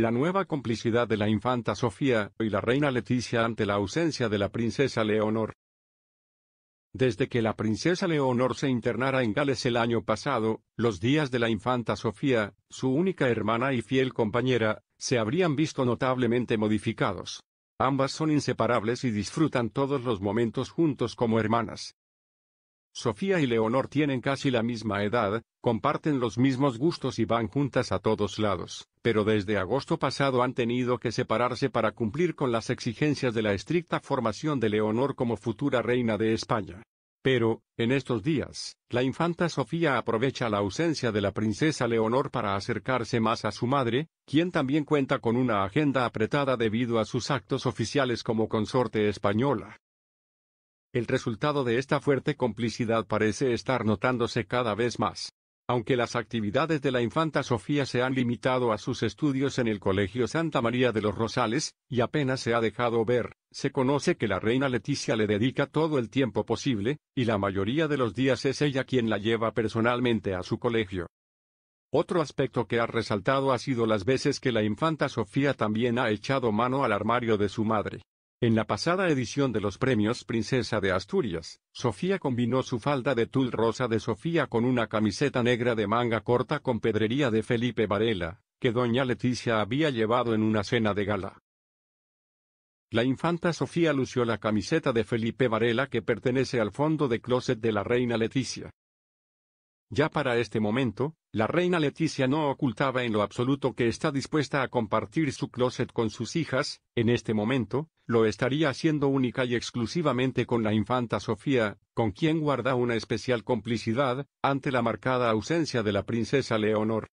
La nueva complicidad de la infanta Sofía y la reina Leticia ante la ausencia de la princesa Leonor. Desde que la princesa Leonor se internara en Gales el año pasado, los días de la infanta Sofía, su única hermana y fiel compañera, se habrían visto notablemente modificados. Ambas son inseparables y disfrutan todos los momentos juntos como hermanas. Sofía y Leonor tienen casi la misma edad, comparten los mismos gustos y van juntas a todos lados, pero desde agosto pasado han tenido que separarse para cumplir con las exigencias de la estricta formación de Leonor como futura reina de España. Pero, en estos días, la infanta Sofía aprovecha la ausencia de la princesa Leonor para acercarse más a su madre, quien también cuenta con una agenda apretada debido a sus actos oficiales como consorte española. El resultado de esta fuerte complicidad parece estar notándose cada vez más. Aunque las actividades de la infanta Sofía se han limitado a sus estudios en el Colegio Santa María de los Rosales, y apenas se ha dejado ver, se conoce que la reina Leticia le dedica todo el tiempo posible, y la mayoría de los días es ella quien la lleva personalmente a su colegio. Otro aspecto que ha resaltado ha sido las veces que la infanta Sofía también ha echado mano al armario de su madre. En la pasada edición de los premios Princesa de Asturias, Sofía combinó su falda de tul rosa de Sofía con una camiseta negra de manga corta con pedrería de Felipe Varela, que doña Leticia había llevado en una cena de gala. La infanta Sofía lució la camiseta de Felipe Varela que pertenece al fondo de closet de la reina Leticia. Ya para este momento, la reina Leticia no ocultaba en lo absoluto que está dispuesta a compartir su closet con sus hijas, en este momento, lo estaría haciendo única y exclusivamente con la infanta Sofía, con quien guarda una especial complicidad, ante la marcada ausencia de la princesa Leonor.